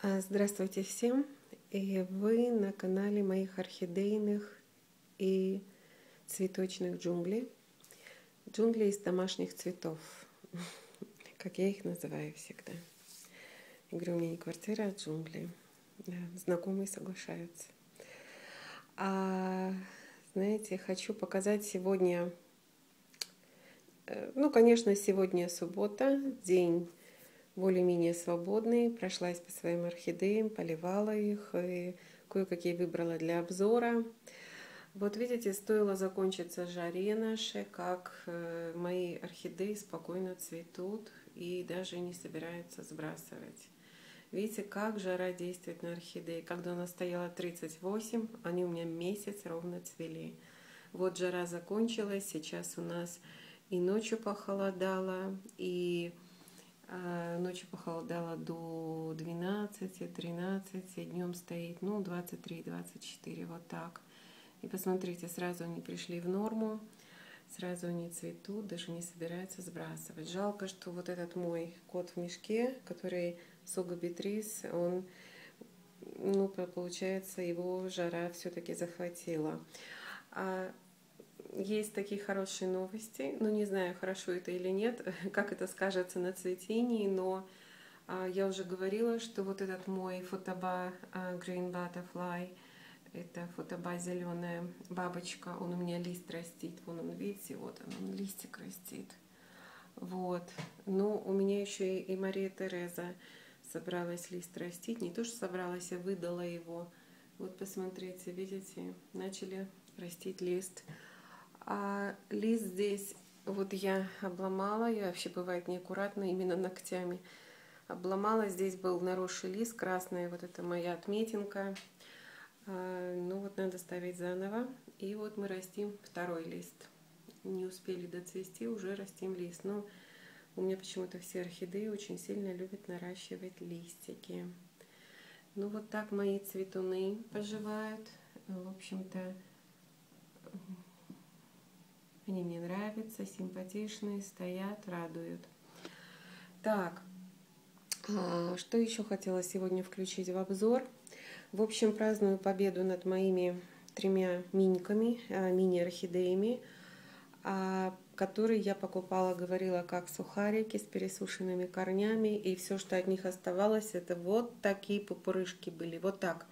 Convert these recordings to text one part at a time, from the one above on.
А, Здравствуйте всем! И вы на канале моих орхидейных и цветочных джунглей. Джунгли из домашних цветов, как я их называю всегда. Я говорю, у меня не квартира, а джунгли. Да, знакомые соглашаются. А, знаете, хочу показать сегодня, э, ну, конечно, сегодня суббота, день более-менее свободные. Прошлась по своим орхидеям, поливала их и кое-какие выбрала для обзора. Вот видите, стоило закончиться жаре нашей, как э, мои орхидеи спокойно цветут и даже не собираются сбрасывать. Видите, как жара действует на орхидеи. Когда у нас стояло 38, они у меня месяц ровно цвели. Вот жара закончилась, сейчас у нас и ночью похолодало, и ночью похолодало до 12-13, днем стоит, ну, 23-24, вот так. И посмотрите, сразу они пришли в норму, сразу они цветут, даже не собираются сбрасывать. Жалко, что вот этот мой кот в мешке, который Сога Бетрис, он, ну, получается, его жара все-таки захватила. А есть такие хорошие новости, но не знаю, хорошо это или нет, как это скажется на цветении, но а, я уже говорила, что вот этот мой фотоба а, Green Butterfly, это фотоба зеленая бабочка, он у меня лист растит, вон он, видите, вот он, он листик растит. Вот, ну, у меня еще и Мария Тереза собралась лист растить, не то, что собралась, а выдала его. Вот посмотрите, видите, начали растить лист. А лист здесь, вот я обломала, я вообще бывает неаккуратно именно ногтями. Обломала, здесь был наросший лист, красная, вот это моя отметинка. А, ну вот надо ставить заново. И вот мы растим второй лист. Не успели доцвести, уже растим лист. Но у меня почему-то все орхидеи очень сильно любят наращивать листики. Ну вот так мои цветуны поживают. В общем-то, они мне нравятся, симпатичные, стоят, радуют. Так, а, что еще хотела сегодня включить в обзор? В общем, праздную победу над моими тремя миниками, а, мини-орхидеями, а, которые я покупала, говорила, как сухарики с пересушенными корнями. И все, что от них оставалось, это вот такие пупырышки были. Вот так.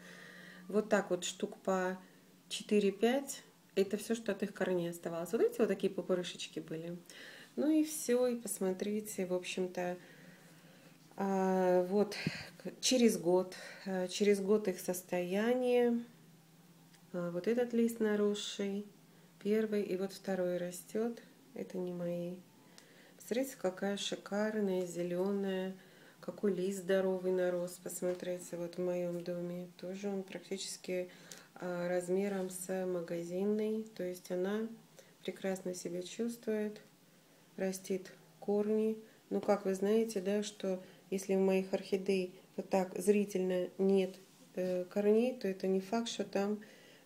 Вот так вот штук по 4-5 это все, что от их корней оставалось. Вот эти вот такие пупырышечки были. Ну и все, и посмотрите, в общем-то, а, вот через год, а, через год их состояние, а, вот этот лист наросший, первый, и вот второй растет, это не мои. Посмотрите, какая шикарная, зеленая, какой лист здоровый нарос, посмотрите, вот в моем доме, тоже он практически размером с магазинной. То есть она прекрасно себя чувствует, растит корни. Ну, как вы знаете, да, что если у моих орхидей вот так зрительно нет э, корней, то это не факт, что там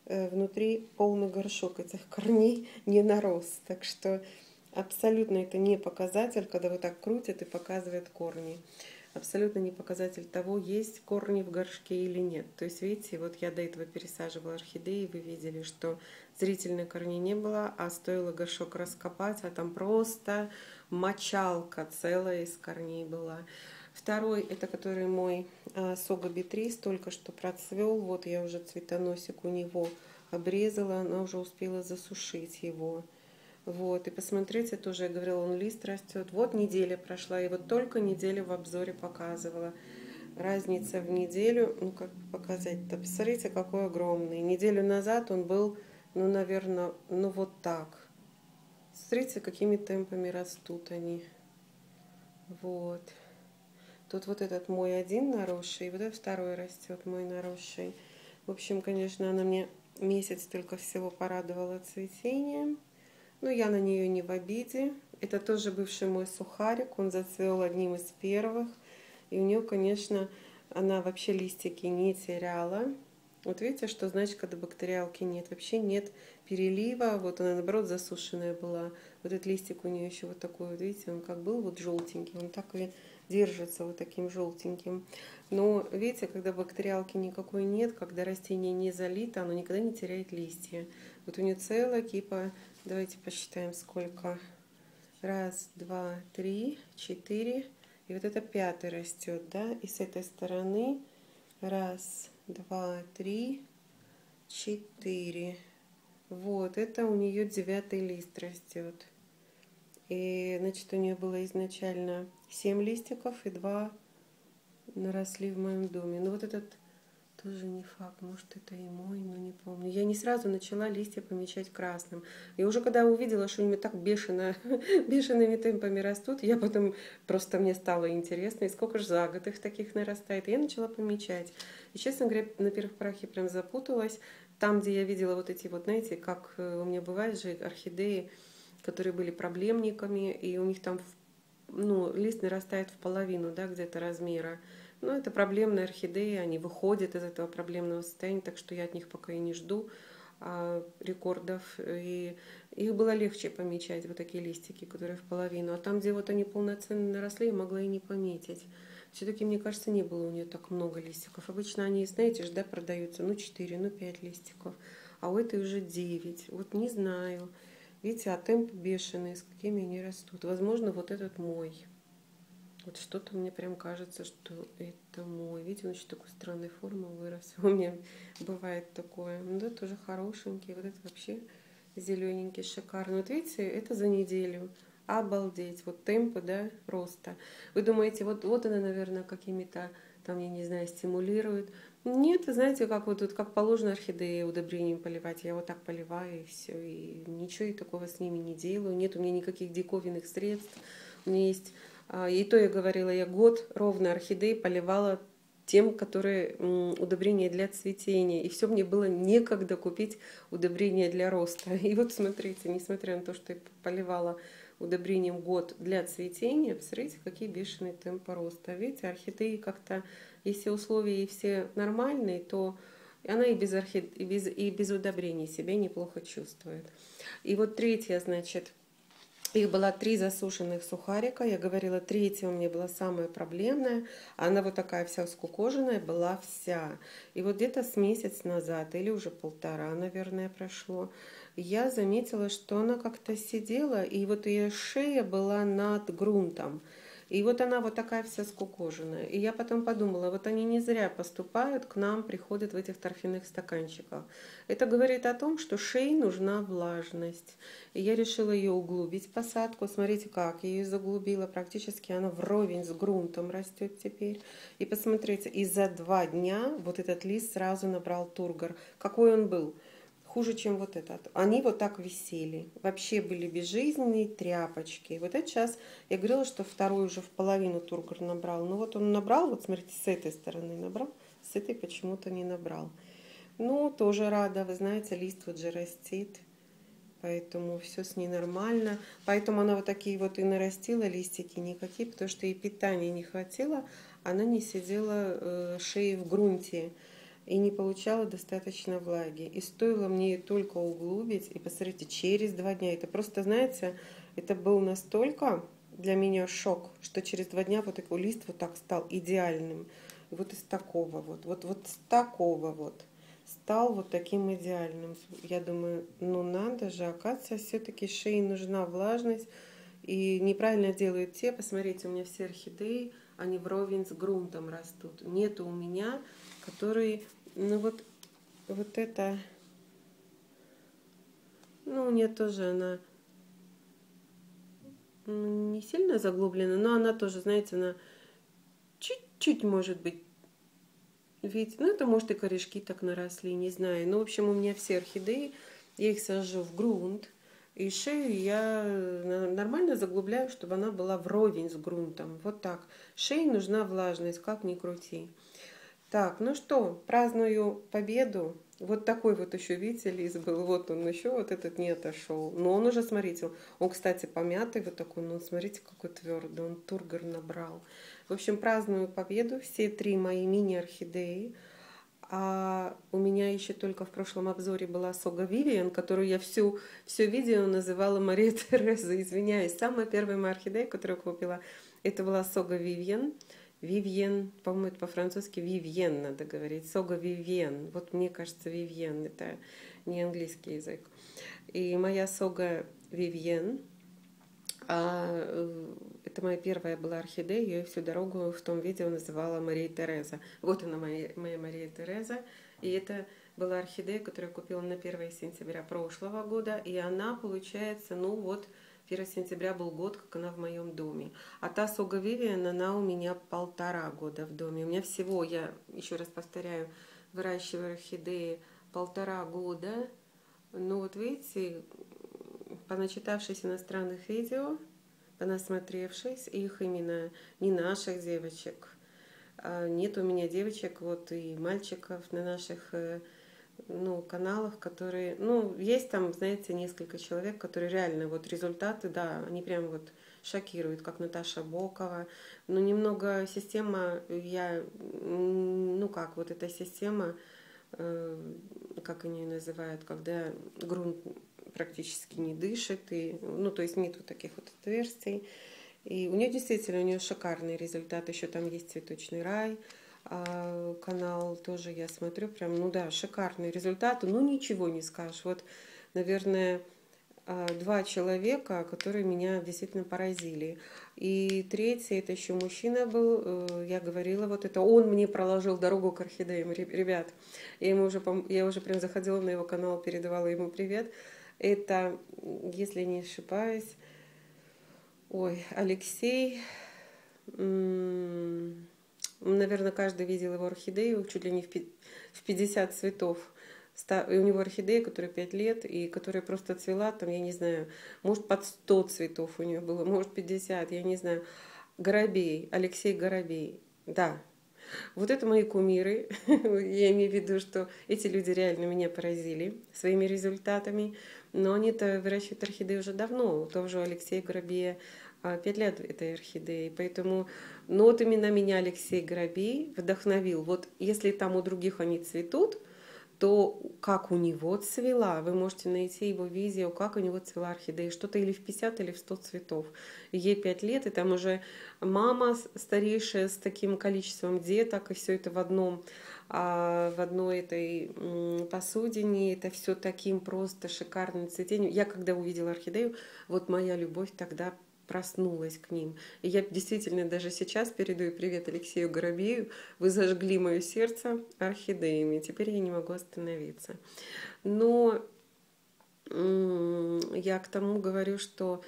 э, внутри полный горшок этих корней не нарос. Так что абсолютно это не показатель, когда вот так крутят и показывают корни абсолютно не показатель того, есть корни в горшке или нет. То есть, видите, вот я до этого пересаживала орхидеи, вы видели, что зрительной корней не было, а стоило горшок раскопать, а там просто мочалка целая из корней была. Второй, это который мой а, Сога Битрис, только что процвел. Вот я уже цветоносик у него обрезала, она уже успела засушить его. Вот, и посмотрите, тоже я говорила, он лист растет. Вот неделя прошла, и вот только неделю в обзоре показывала. Разница в неделю, ну как показать-то, посмотрите, какой огромный. Неделю назад он был, ну, наверное, ну вот так. Смотрите, какими темпами растут они. Вот. Тут вот этот мой один наросший, и вот этот второй растет, мой наросший. В общем, конечно, она мне месяц только всего порадовала цветением. Но я на нее не в обиде. Это тоже бывший мой сухарик. Он зацвел одним из первых. И у нее, конечно, она вообще листики не теряла. Вот видите, что значит, когда бактериалки нет. Вообще нет перелива. Вот она, наоборот, засушенная была. Вот этот листик у нее еще вот такой, вот видите, он как был вот желтенький. Он так и держится вот таким желтеньким. Но видите, когда бактериалки никакой нет, когда растение не залито, оно никогда не теряет листья. Вот у нее целая кипа, давайте посчитаем сколько. Раз, два, три, четыре. И вот это пятый растет, да, и с этой стороны раз, два, три, четыре. Вот, это у нее девятый лист растет. И, значит, у нее было изначально 7 листиков и 2 наросли в моем доме. Но вот этот тоже не факт, может это и мой, но не помню. Я не сразу начала листья помечать красным. И уже когда увидела, что они так бешено, бешеными темпами растут, я потом просто мне стало интересно, и сколько же за год их таких нарастает. И я начала помечать. И, честно говоря, на первых порах я прям запуталась. Там, где я видела вот эти вот, знаете, как э, у меня бывает же орхидеи, которые были проблемниками, и у них там ну, лист нарастает в половину, да, где-то размера. Но это проблемные орхидеи, они выходят из этого проблемного состояния, так что я от них пока и не жду а, рекордов. И их было легче помечать, вот такие листики, которые в половину. А там, где вот они полноценно наросли, я могла и не пометить. Все-таки, мне кажется, не было у нее так много листиков. Обычно они, знаете же, да, продаются, ну, 4, ну, 5 листиков. А у этой уже 9. Вот не знаю. Видите, а темп бешеный, с какими они растут. Возможно, вот этот мой. Вот что-то мне прям кажется, что это мой. Видите, он еще такой странной формы вырос. У меня бывает такое. Ну да, тоже хорошенький. Вот это вообще зелененький, шикарный. Вот видите, это за неделю. Обалдеть. Вот темпы, да, роста. Вы думаете, вот, вот она, наверное, какими-то там, я не знаю, стимулирует. Нет, вы знаете, как вот тут, как положено орхидеи удобрением поливать. Я вот так поливаю и все. И ничего и такого с ними не делаю. Нет у меня никаких диковинных средств. У меня есть... А, и то я говорила, я год ровно орхидеи поливала тем, которые удобрения для цветения. И все мне было некогда купить удобрения для роста. И вот смотрите, несмотря на то, что я поливала удобрением год для цветения, посмотрите, какие бешеные темпы роста. Видите, орхидеи как-то если условия и все нормальные, то она и без, орхид... и без, и без удобрений себя неплохо чувствует. И вот третья, значит, их было три засушенных сухарика. Я говорила, третья у меня была самая проблемная. Она вот такая вся скукоженная была вся. И вот где-то с месяц назад, или уже полтора, наверное, прошло, я заметила, что она как-то сидела, и вот ее шея была над грунтом. И вот она вот такая вся скукоженная. И я потом подумала, вот они не зря поступают, к нам приходят в этих торфяных стаканчиках. Это говорит о том, что шее нужна влажность. И я решила ее углубить, посадку. Смотрите, как я ее заглубила. Практически она вровень с грунтом растет теперь. И посмотрите, и за два дня вот этот лист сразу набрал тургор. Какой он был? Хуже, чем вот этот. Они вот так висели. Вообще были безжизненные тряпочки. Вот это сейчас, я говорила, что второй уже в половину тургор набрал. Ну вот он набрал, вот смотрите, с этой стороны набрал, с этой почему-то не набрал. Ну, тоже рада, вы знаете, лист вот же растет. Поэтому все с ней нормально. Поэтому она вот такие вот и нарастила листики никакие, потому что ей питания не хватило. Она не сидела э, шеей в грунте и не получала достаточно влаги. И стоило мне ее только углубить, и посмотрите, через два дня, это просто, знаете, это был настолько для меня шок, что через два дня вот такой лист вот так стал идеальным. И вот из такого вот, вот, вот с такого вот стал вот таким идеальным. Я думаю, ну надо же, оказывается, все-таки шее нужна влажность. И неправильно делают те, посмотрите, у меня все орхидеи, они вровень с грунтом растут. Нету у меня, которые ну вот, вот это, ну у нее тоже она не сильно заглублена, но она тоже, знаете, она чуть-чуть может быть Видите, ну это может и корешки так наросли, не знаю. Ну, в общем, у меня все орхидеи, я их сажу в грунт, и шею я нормально заглубляю, чтобы она была вровень с грунтом. Вот так. Шее нужна влажность, как ни крути. Так, ну что, праздную победу. Вот такой вот еще, видите, лист был. Вот он еще, вот этот не отошел. Но он уже, смотрите, он, кстати, помятый вот такой. Но смотрите, какой твердый. Он тургор набрал. В общем, праздную победу. Все три мои мини-орхидеи. А у меня еще только в прошлом обзоре была Сога Вивиан, которую я всю, все видео называла Мария Тереза. Извиняюсь, самая первая моя орхидея, которую я купила, Это была Сога Вивьен. Вивьен, по-моему, это по-французски Вивьен надо говорить. Сога Вивьен. Вот мне кажется, Вивьен, это не английский язык. И моя Сога Вивьен, а, э, это моя первая была орхидея, я ее всю дорогу в том видео называла Мария Тереза. Вот она, моя, моя Мария Тереза. И это была орхидея, которую я купила на 1 сентября прошлого года. И она, получается, ну вот, 1 сентября был год, как она в моем доме. А та Сога Вивиан, она у меня полтора года в доме. У меня всего, я еще раз повторяю, выращиваю орхидеи полтора года. Ну вот видите, поначитавшись иностранных видео, понасмотревшись, их именно не наших девочек, а нет у меня девочек вот и мальчиков на наших э, ну, каналах, которые, ну, есть там, знаете, несколько человек, которые реально, вот результаты, да, они прям вот шокируют, как Наташа Бокова. Но немного система, я, ну как, вот эта система, э, как они ее называют, когда грунт практически не дышит, и, ну, то есть нету таких вот отверстий. И у нее действительно, у нее шикарный результат, еще там есть цветочный рай, канал тоже я смотрю, прям, ну да, шикарные результаты, ну ничего не скажешь. Вот, наверное, а, два человека, которые меня действительно поразили. И третий, это еще мужчина был, э, я говорила, вот это он мне проложил дорогу к орхидеям, ребят. Я, ему уже, я уже прям заходила на его канал, передавала ему привет. Это, если не ошибаюсь, ой, Алексей, наверное, каждый видел его орхидею, чуть ли не в 50 цветов. И у него орхидея, которая 5 лет, и которая просто цвела, там, я не знаю, может, под 100 цветов у нее было, может, 50, я не знаю. Горобей, Алексей Горобей, да. Вот это мои кумиры. я имею в виду, что эти люди реально меня поразили своими результатами. Но они-то выращивают орхидеи уже давно. У того же Алексея Горобея пять лет этой орхидеи. Поэтому, ну вот именно меня Алексей Горобей вдохновил. Вот если там у других они цветут, то как у него цвела, вы можете найти его видео, как у него цвела орхидея, что-то или в 50, или в 100 цветов. Ей 5 лет, и там уже мама старейшая с таким количеством деток, и все это в одном а в одной этой посудине, это все таким просто шикарным цветением. Я когда увидела орхидею, вот моя любовь тогда проснулась к ним. И я действительно даже сейчас передаю привет Алексею Горобею. Вы зажгли мое сердце орхидеями. Теперь я не могу остановиться. Но я к тому говорю, что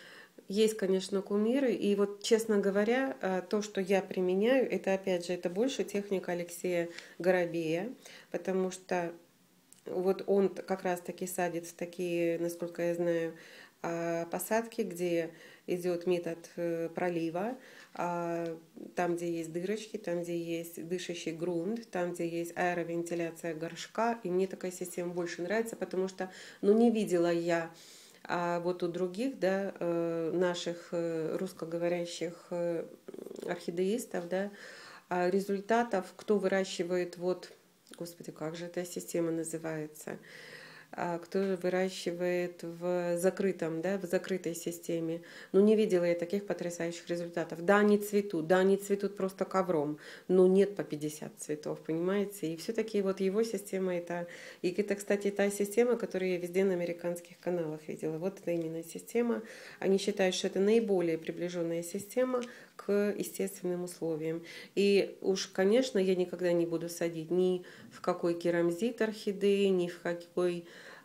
есть, конечно, кумиры, и вот, честно говоря, э, то, что я применяю, это, опять же, это больше техника Алексея Горобея, потому что вот он как раз-таки садит в такие, насколько я знаю, а, посадки, где идет метод э, пролива, а, там, где есть дырочки, там, где есть дышащий грунт, там, где есть аэровентиляция горшка. И мне такая система больше нравится, потому что, ну, не видела я а вот у других, да, э, наших э, русскоговорящих орхидеистов, да, а результатов, кто выращивает вот, господи, как же эта система называется, кто выращивает в закрытом, да, в закрытой системе. Но ну, не видела я таких потрясающих результатов. Да, они цветут, да, они цветут просто ковром, но нет по 50 цветов, понимаете? И все-таки вот его система это, и это, кстати, та система, которую я везде на американских каналах видела. Вот это именно система. Они считают, что это наиболее приближенная система к естественным условиям. И уж, конечно, я никогда не буду садить ни в какой керамзит орхидеи, ни в какой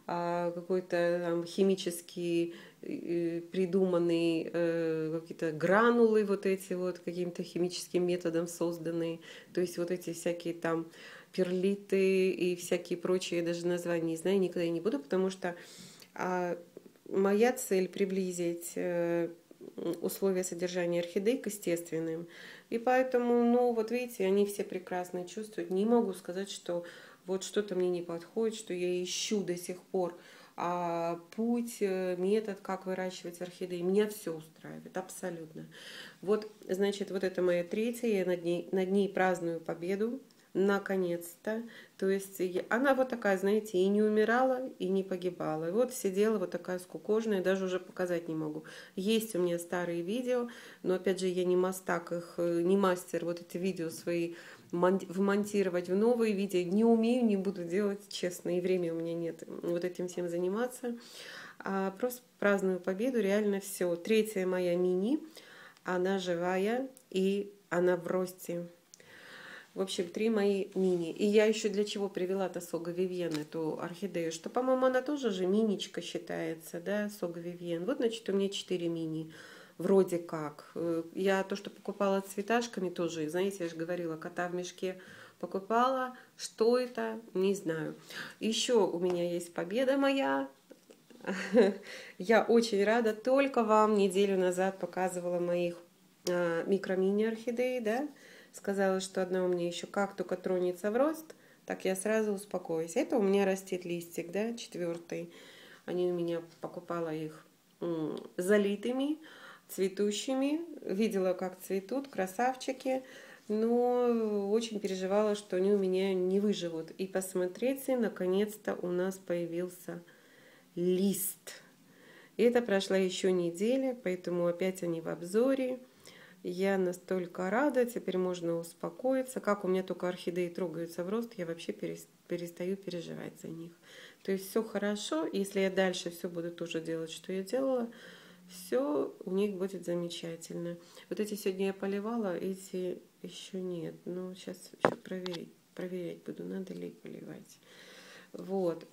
а, какой-то там химический э, придуманный э, какие-то гранулы вот эти вот каким-то химическим методом созданные, то есть вот эти всякие там перлиты и всякие прочие даже названия не знаю, никогда не буду, потому что а, моя цель приблизить э, условия содержания орхидей к естественным. И поэтому, ну, вот видите, они все прекрасно чувствуют. Не могу сказать, что вот что-то мне не подходит, что я ищу до сих пор а путь, э, метод, как выращивать орхидеи, меня все устраивает, абсолютно. Вот, значит, вот это моя третья, я над ней, над ней праздную победу, наконец-то. То есть она вот такая, знаете, и не умирала, и не погибала. И вот сидела вот такая скукожная, даже уже показать не могу. Есть у меня старые видео, но опять же я не мастак их, э, не мастер вот эти видео свои вмонтировать в новые видео. Не умею, не буду делать, честно, и времени у меня нет вот этим всем заниматься. А просто праздную победу, реально все. Третья моя мини, она живая и она в росте. В общем, три мои мини. И я еще для чего привела-то Сога Вивьен, эту орхидею, что, по-моему, она тоже же миничка считается, да, Сога Вивьен. Вот, значит, у меня четыре мини. Вроде как. Э, я то, что покупала цветашками тоже, знаете, я же говорила, кота в мешке покупала. Что это? Не знаю. Еще у меня есть победа моя. Я очень рада. Только вам неделю назад показывала моих а, микро-мини-орхидей, да, сказала, что одна у меня еще как только тронется в рост, так я сразу успокоюсь. Это у меня растет листик, да, четвертый. Они у меня покупала их залитыми, цветущими. Видела, как цветут, красавчики. Но очень переживала, что они у меня не выживут. И посмотрите, наконец-то у нас появился лист. И это прошла еще неделя, поэтому опять они в обзоре. Я настолько рада, теперь можно успокоиться. Как у меня только орхидеи трогаются в рост, я вообще перестаю переживать за них. То есть все хорошо, если я дальше все буду тоже делать, что я делала, все у них будет замечательно. Вот эти сегодня я поливала, эти еще нет. Ну, сейчас еще проверить, проверять буду, надо ли поливать. Вот.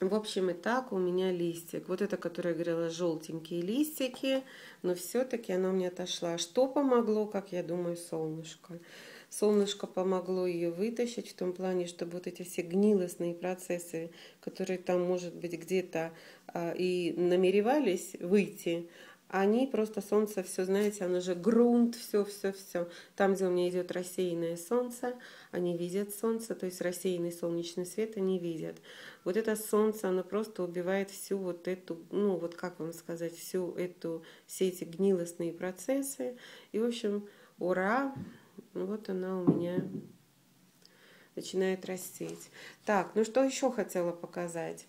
В общем, и так у меня листик. Вот это, которое я говорила, желтенькие листики, но все-таки она меня отошла. Что помогло, как я думаю, солнышко. Солнышко помогло ее вытащить в том плане, чтобы вот эти все гнилостные процессы, которые там, может быть, где-то а, и намеревались выйти, они просто солнце все, знаете, оно же грунт, все, все, все. Там, где у меня идет рассеянное солнце, они видят солнце, то есть рассеянный солнечный свет они видят. Вот это солнце, оно просто убивает всю вот эту, ну вот как вам сказать, всю эту, все эти гнилостные процессы. И, в общем, ура, вот она у меня начинает растить. Так, ну что еще хотела показать?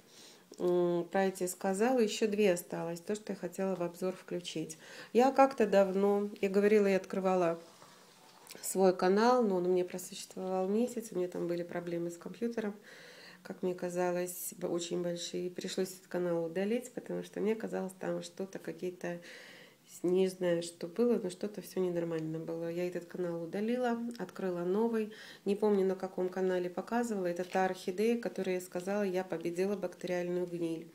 Про эти сказала, еще две осталось, то, что я хотела в обзор включить. Я как-то давно, я говорила, я открывала свой канал, но он у меня просуществовал месяц, у меня там были проблемы с компьютером, как мне казалось, очень большие. Пришлось этот канал удалить, потому что мне казалось там что-то, какие-то не знаю, что было, но что-то все ненормально было. Я этот канал удалила, открыла новый. Не помню, на каком канале показывала. Это та орхидея, которая сказала, я победила бактериальную гниль.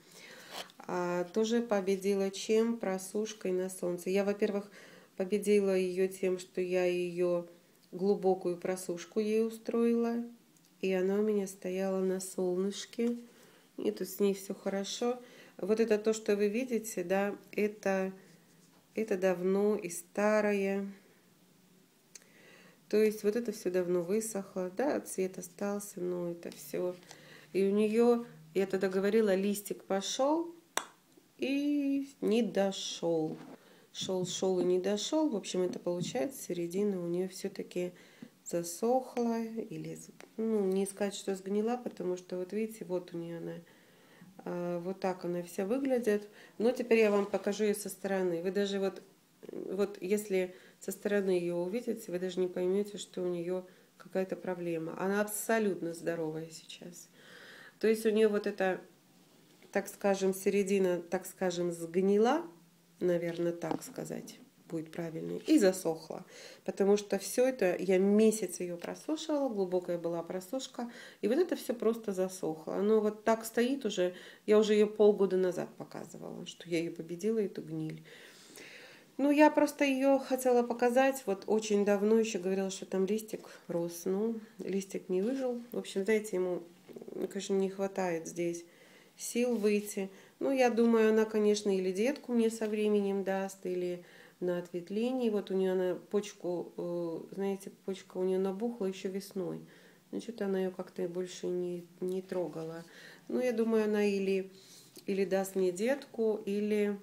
А, тоже победила чем? Просушкой на солнце. Я, во-первых, победила ее тем, что я ее глубокую просушку ей устроила. И она у меня стояла на солнышке. И тут с ней все хорошо. Вот это то, что вы видите, да, это это давно и старое. То есть вот это все давно высохло, да, цвет остался, но это все. И у нее, я тогда говорила, листик пошел и не дошел. Шел, шел и не дошел. В общем, это получается, середина у нее все-таки засохла. Или, ну, не сказать, что сгнила, потому что, вот видите, вот у нее она вот так она вся выглядит. Но теперь я вам покажу ее со стороны. Вы даже вот, вот если со стороны ее увидите, вы даже не поймете, что у нее какая-то проблема. Она абсолютно здоровая сейчас. То есть у нее вот эта, так скажем, середина, так скажем, сгнила, наверное, так сказать будет правильный, и засохла. Потому что все это, я месяц ее просушивала, глубокая была просушка, и вот это все просто засохло. Оно вот так стоит уже, я уже ее полгода назад показывала, что я ее победила, эту гниль. Ну, я просто ее хотела показать. Вот очень давно еще говорила, что там листик рос. Ну, листик не выжил. В общем, знаете, ему, конечно, не хватает здесь сил выйти. Ну, я думаю, она, конечно, или детку мне со временем даст, или на ответвлении. Вот у нее она почку, э, знаете, почка у нее набухла еще весной. Значит, она ее как-то больше не, не трогала. Ну, я думаю, она или, или даст мне детку, или...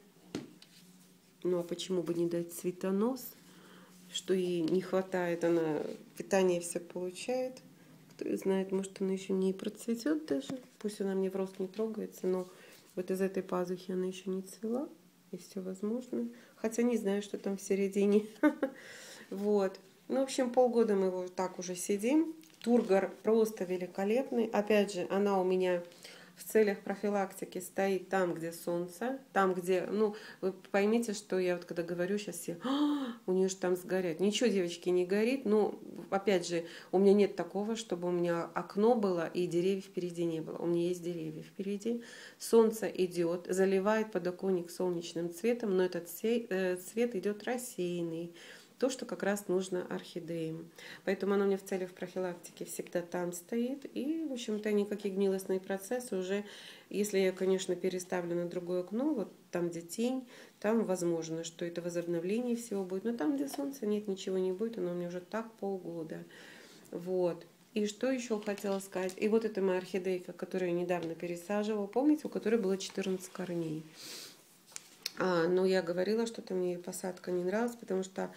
Ну, а почему бы не дать цветонос? Что ей не хватает, она питание все получает. Кто знает, может, она еще не процветет даже. Пусть она мне в рост не трогается, но вот из этой пазухи она еще не цвела. И все возможно. Хотя не знаю, что там в середине. Вот. Ну, в общем, полгода мы вот так уже сидим. Тургор просто великолепный. Опять же, она у меня в целях профилактики стоит там, где солнце, там, где, ну, вы поймите, что я вот когда говорю сейчас все, а, у нее же там сгорят. Ничего, девочки, не горит, но, опять же, у меня нет такого, чтобы у меня окно было и деревьев впереди не было. У меня есть деревья впереди, солнце идет, заливает подоконник солнечным цветом, но этот э, цвет идет рассеянный, то, что как раз нужно орхидеям. Поэтому оно мне в целях профилактики всегда там стоит. И, в общем-то, никакие гнилостные процессы уже, если я, конечно, переставлю на другое окно, вот там, где тень, там возможно, что это возобновление всего будет. Но там, где солнце, нет, ничего не будет. Оно у меня уже так полгода. Вот. И что еще хотела сказать? И вот это моя орхидейка, которую я недавно пересаживала. Помните, у которой было 14 корней. А, но я говорила, что-то мне посадка не нравилась, потому что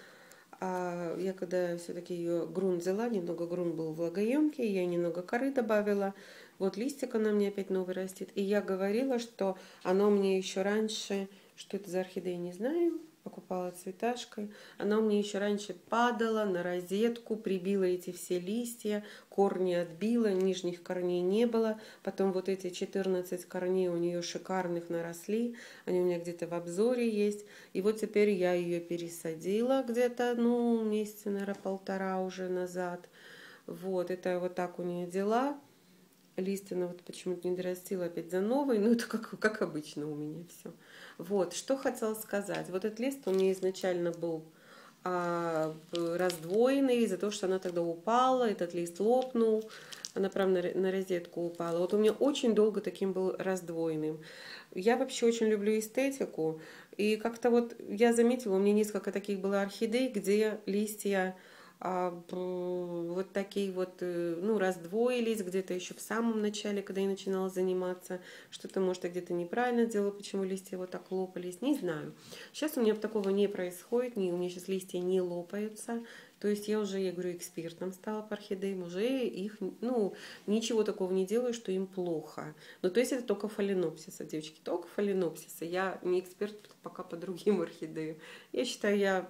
а я когда все-таки ее грунт взяла, немного грунт был влагоемкий, я немного коры добавила. Вот листик она мне опять новый растет. И я говорила, что оно мне еще раньше, что это за орхидея, не знаю, покупала цветашкой. Она у меня еще раньше падала на розетку, прибила эти все листья, корни отбила, нижних корней не было. Потом вот эти 14 корней у нее шикарных наросли, они у меня где-то в обзоре есть. И вот теперь я ее пересадила где-то, ну, месяца, наверное, полтора уже назад. Вот, это вот так у нее дела. Листья она вот почему-то не дорастила опять за новый, но это как, как обычно у меня все. Вот, что хотела сказать. Вот этот лист у меня изначально был а, раздвоенный из-за того, что она тогда упала, этот лист лопнул, она прям на, на розетку упала. Вот у меня очень долго таким был раздвоенным. Я вообще очень люблю эстетику, и как-то вот я заметила, у меня несколько таких было орхидей, где листья а, вот такие вот, э, ну, раздвоились где-то еще в самом начале, когда я начинала заниматься. Что-то, может, я где-то неправильно сделала, почему листья вот так лопались, не знаю. Сейчас у меня такого не происходит, у меня сейчас листья не лопаются. То есть я уже, я говорю, экспертом стала по орхидеям, уже их, ну, ничего такого не делаю, что им плохо. Ну, то есть это только фаленопсиса, девочки, только фаленопсиса. Я не эксперт пока по другим орхидеям. Я считаю, я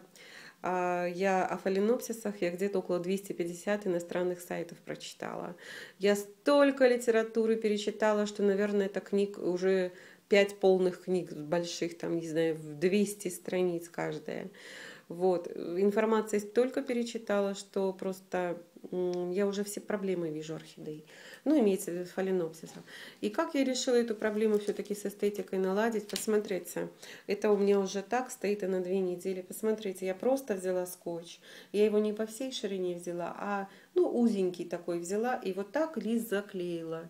я о фаленопсисах, я где-то около 250 иностранных сайтов прочитала. Я столько литературы перечитала, что, наверное, это книг уже пять полных книг больших, там, не знаю, в 200 страниц каждая. Вот. Информации столько перечитала, что просто я уже все проблемы вижу орхидей. Ну, имеется в виду фаленопсисов. И как я решила эту проблему все-таки с эстетикой наладить? Посмотрите, это у меня уже так стоит и на две недели. Посмотрите, я просто взяла скотч. Я его не по всей ширине взяла, а ну, узенький такой взяла и вот так лист заклеила.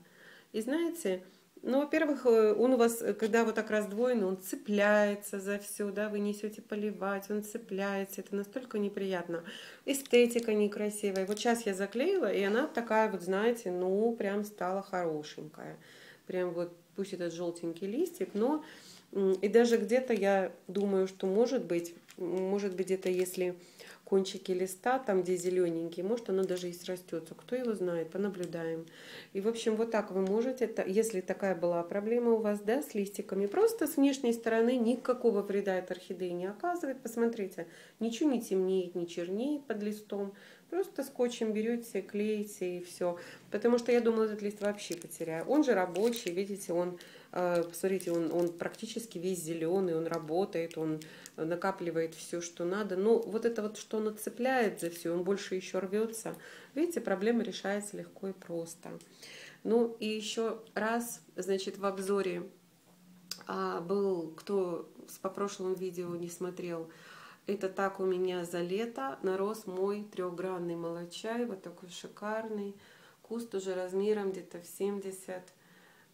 И знаете, ну, во-первых, э, он у вас, э, когда вот так раздвоен, он цепляется за все, да, вы несете поливать, он цепляется, это настолько неприятно. Эстетика некрасивая. Вот сейчас я заклеила, и она такая вот, знаете, ну, прям стала хорошенькая. Прям вот, пусть этот желтенький листик, но и даже где-то я думаю, что может быть, может быть где-то если кончики листа, там где зелененький, может оно даже и срастется, кто его знает, понаблюдаем. И в общем вот так вы можете, если такая была проблема у вас, да, с листиками, просто с внешней стороны никакого вреда эта орхидея не оказывает, посмотрите, ничего не темнеет, не чернеет под листом, Просто скотчем берете, клеите и все. Потому что я думала, этот лист вообще потеряю. Он же рабочий, видите, он, посмотрите, он, он практически весь зеленый, он работает, он накапливает все, что надо. Но ну, вот это вот, что он цепляет за все, он больше еще рвется. Видите, проблема решается легко и просто. Ну и еще раз, значит, в обзоре а, был, кто по прошлому видео не смотрел, это так у меня за лето нарос мой трехгранный молочай, вот такой шикарный. Куст уже размером где-то в 70,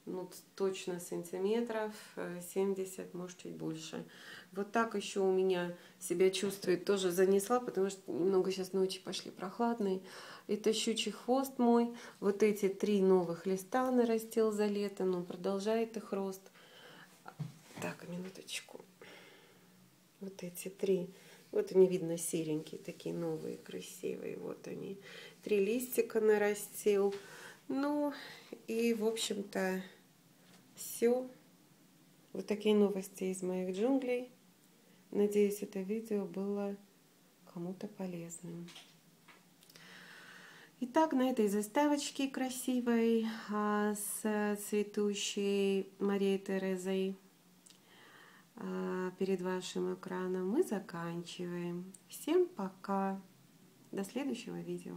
ну точно сантиметров, 70, э, может чуть больше. Вот так еще у меня себя чувствует, тоже занесла, потому что немного сейчас ночи пошли прохладные. Это щучий хвост мой. Вот эти три новых листа нарастил за лето, но продолжает их рост. Так, минуточку. Вот эти три вот они, видно, серенькие, такие новые, красивые. Вот они. три листика нарастил. Ну и, в общем-то, все. Вот такие новости из моих джунглей. Надеюсь, это видео было кому-то полезным. Итак, на этой заставочке красивой а, с цветущей Марией Терезой а, перед вашим экраном мы заканчиваем. Всем пока! До следующего видео.